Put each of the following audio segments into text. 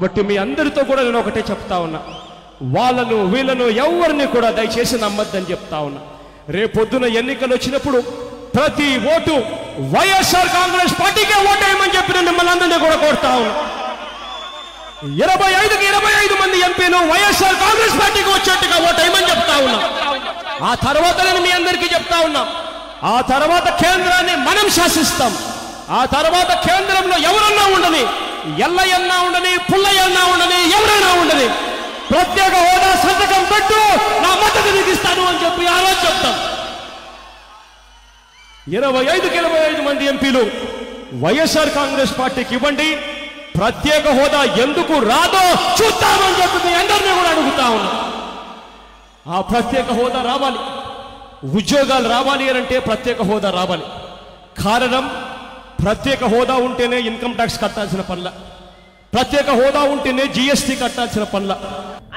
కాబట్టి మీ అందరితో కూడా నేను ఒకటే చెప్తా ఉన్నా. వాళ్ళను వీళ్ళను ఎవరిని కూడా దయచేసి నమ్మద్దని చెప్తా ఉన్నా. రేపొద్దున ఎన్నికలు వచ్చినప్పుడు ప్రతి ఓటు వైఎస్ఆర్ కాంగ్రెస్ పార్టీకే ఓటేయమని చెప్పి నేను మిమ్మల్ని అందరినీ కూడా కోరుతా ఉన్నా. ఇరవై ఐదుకి ఇరవై ఐదు మంది ఎంపీలు వైఎస్ఆర్ కాంగ్రెస్ పార్టీకి వచ్చేట్టుగా ఓటేయమని చెప్తా ఉన్నా. ఆ తర్వాత నేను మీ అందరికీ చెప్తా ఉన్నా. ఆ తర్వాత కేంద్రాన్ని మనం శాసిస్తాం. ఆ తర్వాత కేంద్రంలో ఎవరన్నా ఉండని ఎల్లయ్యన్నా ఉండని పుల్లయ్యన్నా ఉండని ఎవరైనా ఉండని ప్రత్యేక హోదా సంతకం పెట్టు నా మద్దతు నీకు ఇస్తాను అని చెప్పి ఆ రోజు చెప్తాం. ఇరవై ఐదుకి ఇరవై ఐదు మంది ఎంపీలు వైఎస్ఆర్ కాంగ్రెస్ పార్టీకి ఇవ్వండి. ప్రత్యేక హోదా ఎందుకు రాదో చూద్దామని చెప్పి మీ అందరినీ కూడా అడుగుతా ఉన్నా. ఆ ప్రత్యేక హోదా రావాలి. ఉద్యోగాలు రావాలి అని అంటే ప్రత్యేక హోదా రావాలి. కారణం ప్రత్యేక హోదా ఉంటేనే ఇన్కమ్ ట్యాక్స్ కట్టాల్సిన పనుల. ప్రత్యేక హోదా ఉంటేనే జిఎస్టీ కట్టాల్సిన పనుల.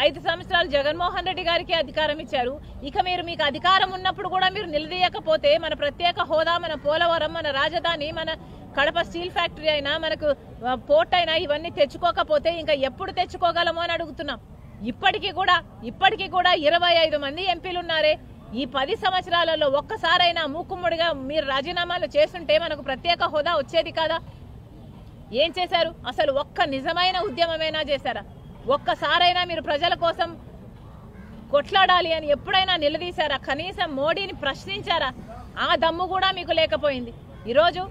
ఐదు సంవత్సరాలు జగన్మోహన్ రెడ్డి గారికి అధికారం ఇచ్చారు. ఇక మీరు మీకు అధికారం ఉన్నప్పుడు కూడా మీరు నిలదీయకపోతే మన ప్రత్యేక హోదా మన పోలవరం మన రాజధాని మన కడప స్టీల్ ఫ్యాక్టరీ అయినా మనకు పోర్ట్ అయినా ఇవన్నీ తెచ్చుకోకపోతే ఇంకా ఎప్పుడు తెచ్చుకోగలమో అని అడుగుతున్నాం. ఇప్పటికీ కూడా ఇప్పటికీ కూడా ఇరవై ఐదు మంది ఎంపీలు ఉన్నారే ఈ పది సంవత్సరాలలో ఒక్కసారైనా మూకుమ్ముడిగా మీరు రాజీనామాలు చేస్తుంటే మనకు ప్రత్యేక హోదా వచ్చేది కాదా? ఏం చేశారు? అసలు ఒక్క నిజమైన ఉద్యమమైనా చేశారా? ఒక్కసారైనా మీరు ప్రజల కోసం కొట్లాడాలి అని ఎప్పుడైనా నిలదీశారా? కనీసం మోడీని ప్రశ్నించారా? ఆ దమ్ము కూడా మీకు లేకపోయింది. ఈరోజు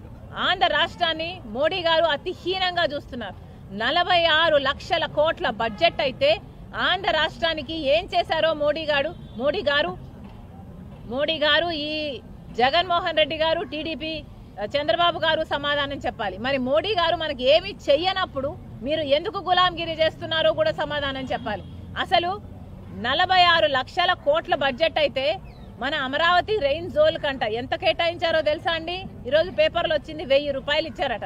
ఆంధ్ర రాష్ట్రాన్ని మోడీ గారు అతి హీనంగా చూస్తున్నారు. నలభై ఆరు లక్షల కోట్ల బడ్జెట్ అయితే ఆంధ్ర రాష్ట్రానికి ఏం చేశారో మోడీ గారు? మోడీ గారు మోడీ గారు ఈ జగన్మోహన్ రెడ్డి గారు టీడీపీ చంద్రబాబు గారు సమాధానం చెప్పాలి. మరి మోడీ గారు మనకి ఏమి చెయ్యనప్పుడు మీరు ఎందుకు గులాంగిరి చేస్తున్నారో కూడా సమాధానం చెప్పాలి. అసలు నలభై ఆరు లక్షల కోట్ల బడ్జెట్ అయితే మన అమరావతి రెయిన్ జోల్ కంట ఎంత కేటాయించారో తెలుసా అండి? ఈరోజు పేపర్లో వచ్చింది వెయ్యి రూపాయలు ఇచ్చారట.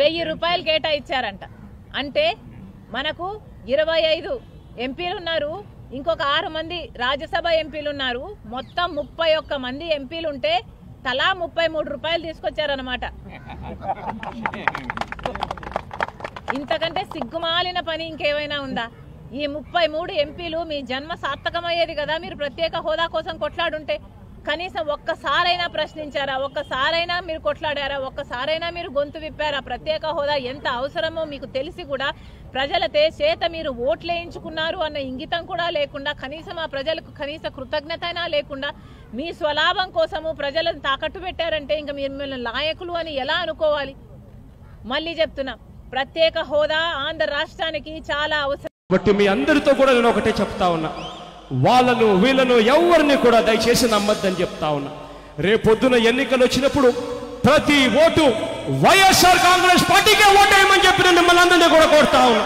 వెయ్యి రూపాయలు కేటాయించారంట. అంటే మనకు ఇరవై ఐదు ఎంపీలు ఉన్నారు ఇంకొక ఆరు మంది రాజ్యసభ ఎంపీలు ఉన్నారు మొత్తం ముప్పై ఒక్క మంది ఎంపీలు ఉంటే తలా ముప్పై మూడు రూపాయలు తీసుకొచ్చారనమాట ఇంతకంటే సిగ్గుమాలిన పని ఇంకేమైనా ఉందా? ఈ ముప్పై మూడు ఎంపీలు మీ జన్మ సార్థకమయ్యేది కదా? మీరు ప్రత్యేక హోదా కోసం కొట్లాడుంటే కనీసం ఒక్కసారైనా ప్రశ్నించారా? ఒక్కసారైనా మీరు కొట్లాడారా? ఒక్కసారైనా మీరు గొంతు విప్పారా? ప్రత్యేక హోదా ఎంత అవసరమో మీకు తెలిసి కూడా ప్రజలతే చేత మీరు ఓట్లేయించుకున్నారు అన్న ఇంగితం కూడా లేకుండా కనీసం ఆ ప్రజలకు కనీస కృతజ్ఞత అయినా లేకుండా మీ స్వలాభం కోసము ప్రజలను తాకట్టు పెట్టారంటే ఇంకా మీరు మిమ్మల్ని నాయకులు అని ఎలా అనుకోవాలి? మళ్ళీ చెప్తున్నా ప్రత్యేక హోదా ఆంధ్ర రాష్ట్రానికి చాలా అవసరం. కాబట్టి మీ అందరితో కూడా నేను ఒకటే చెప్తా ఉన్నా. వాళ్ళను వీళ్ళను ఎవరిని కూడా దయచేసి నమ్మద్దని చెప్తా ఉన్నా. రేపొద్దున ఎన్నికలు వచ్చినప్పుడు ప్రతి ఓటు వైఎస్ఆర్ కాంగ్రెస్ పార్టీకే ఓటేయమని చెప్పి నేను మిమ్మల్ని అందరినీ కూడా కోరుతా ఉన్నా.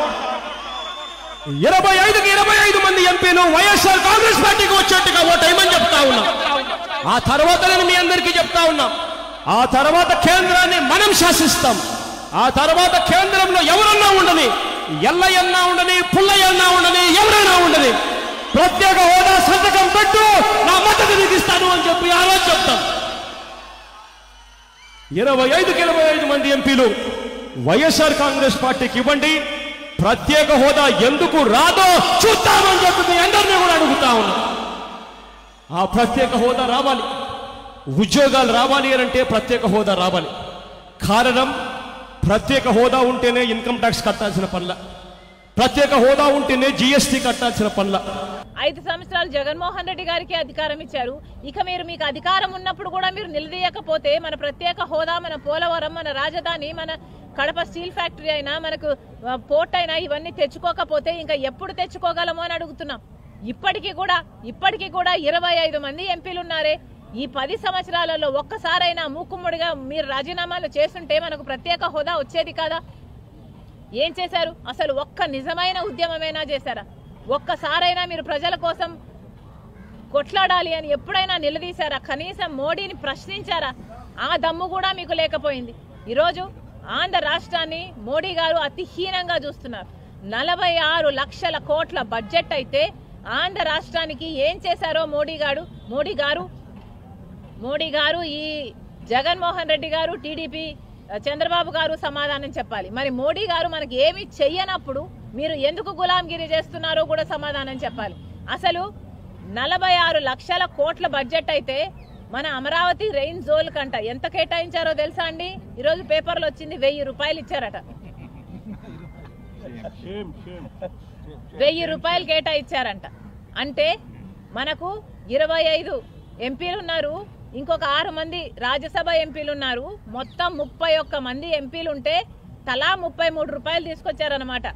ఇరవై ఐదుకి ఇరవై ఐదు మంది ఎంపీలు వైఎస్ఆర్ కాంగ్రెస్ పార్టీకి వచ్చేట్టుగా ఓటేయమని చెప్తా ఉన్నా. ఆ తర్వాత నేను మీ అందరికీ చెప్తా ఉన్నా. ఆ తర్వాత కేంద్రాన్ని మనం శాసిస్తాం. ఆ తర్వాత కేంద్రంలో ఎవరన్నా ఉండని ఎల్లయన్నా ఉండని పుల్లయ్యన్నా ఉండని ఎవరైనా ఉండని ప్రత్యేక హోదా సంతకం పెట్టు నా మద్దతు నీకు ఇస్తాను అని చెప్పి ఆ రోజు చెప్తాం. ఇరవై ఐదుకి ఇరవై ఐదు మంది ఎంపీలు వైఎస్ఆర్ కాంగ్రెస్ పార్టీకి ఇవ్వండి. ప్రత్యేక హోదా ఎందుకు రాదో చూద్దామని చెప్పి మీ అందరినీ కూడా అడుగుతా ఉన్నా. ఆ ప్రత్యేక హోదా రావాలి. ఉద్యోగాలు రావాలి అంటే ప్రత్యేక హోదా రావాలి. కారణం ప్రత్యేక హోదా ఉంటేనే ఇన్కమ్ ట్యాక్స్ కట్టాల్సిన పనుల. ప్రత్యేక హోదా ఉంటేనే జిఎస్టీ కట్టాల్సిన పనుల. ఐదు సంవత్సరాలు జగన్మోహన్ రెడ్డి గారికి అధికారం ఇచ్చారు. ఇక మీరు మీకు అధికారం ఉన్నప్పుడు కూడా మీరు నిలదీయకపోతే మన ప్రత్యేక హోదా మన పోలవరం మన రాజధాని మన కడప స్టీల్ ఫ్యాక్టరీ అయినా మనకు పోర్ట్ అయినా ఇవన్నీ తెచ్చుకోకపోతే ఇంకా ఎప్పుడు తెచ్చుకోగలము అని అడుగుతున్నాం. ఇప్పటికీ కూడా ఇప్పటికీ కూడా ఇరవై ఐదు మంది ఎంపీలు ఉన్నారే. ఈ పది సంవత్సరాలలో ఒక్కసారైనా మూకుమ్ముడిగా మీరు రాజీనామాలు చేస్తుంటే మనకు ప్రత్యేక హోదా వచ్చేది కాదా? ఏం చేశారు? అసలు ఒక్క నిజమైన ఉద్యమమైనా చేశారా? ఒక్కసారైనా మీరు ప్రజల కోసం కొట్లాడాలి అని ఎప్పుడైనా నిలదీశారా? కనీసం మోడీని ప్రశ్నించారా? ఆ దమ్ము కూడా మీకు లేకపోయింది. ఈరోజు ఆంధ్ర రాష్ట్రాన్ని మోడీ గారు అతి హీనంగా చూస్తున్నారు. నలభై ఆరు లక్షల కోట్ల బడ్జెట్ అయితే ఆంధ్ర రాష్ట్రానికి ఏం చేశారో మోడీ గారు? మోడీ గారు మోడీ గారు ఈ జగన్మోహన్ రెడ్డి గారు టీడీపీ చంద్రబాబు గారు సమాధానం చెప్పాలి. మరి మోడీ గారు మనకి ఏమి చెయ్యనప్పుడు మీరు ఎందుకు గులాంగిరి చేస్తున్నారో కూడా సమాధానం చెప్పాలి. అసలు నలభై ఆరు లక్షల కోట్ల బడ్జెట్ అయితే మన అమరావతి రెయిన్ జోల్ కంట ఎంత కేటాయించారో తెలుసా అండి? ఈరోజు పేపర్లో వచ్చింది వెయ్యి రూపాయలు ఇచ్చారట. వెయ్యి రూపాయలు కేటాయించారంట. అంటే మనకు ఇరవై ఐదు ఎంపీలు ఉన్నారు. ఇంకొక ఆరు మంది రాజ్యసభ ఎంపీలు ఉన్నారు. మొత్తం ముప్పై ఒక్క మంది ఎంపీలు ఉంటే తలా ముప్పై మూడు రూపాయలు తీసుకొచ్చారనమాట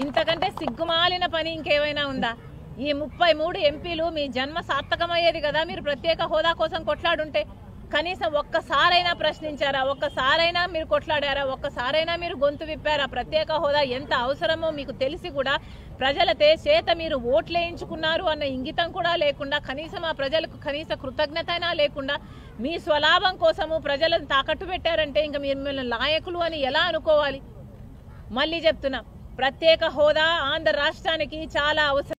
ఇంతకంటే సిగ్గుమాలిన పని ఇంకేమైనా ఉందా? ఈ ముప్పై మూడు ఎంపీలు మీ జన్మ సార్థకమయ్యేది కదా మీరు ప్రత్యేక హోదా కోసం కొట్లాడుంటే. కనీసం ఒక్కసారైనా ప్రశ్నించారా? ఒక్కసారైనా మీరు కొట్లాడారా? ఒక్కసారైనా మీరు గొంతు విప్పారా? ప్రత్యేక హోదా ఎంత అవసరమో మీకు తెలిసి కూడా ప్రజలతే చేత మీరు ఓట్లేయించుకున్నారు అన్న ఇంగితం కూడా లేకుండా కనీసం ఆ ప్రజలకు కనీస కృతజ్ఞత అయినా లేకుండా మీ స్వలాభం కోసము ప్రజలను తాకట్టు పెట్టారంటే ఇంకా మీరు మిమ్మల్ని నాయకులు అని ఎలా అనుకోవాలి? మళ్ళీ చెప్తున్నా ప్రత్యేక హోదా ఆంధ్ర రాష్ట్రానికి చాలా అవసరం.